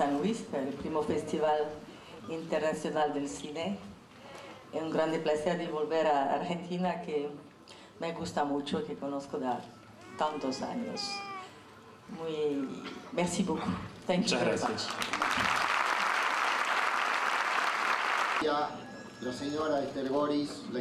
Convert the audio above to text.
San Luis, el primo Festival Internacional del Cine. Es un grande placer de volver a Argentina que me gusta mucho, que conozco de tantos años. Muy, merci beaucoup. Thank Muchas very gracias. much. Ya la señora Esther Boris, la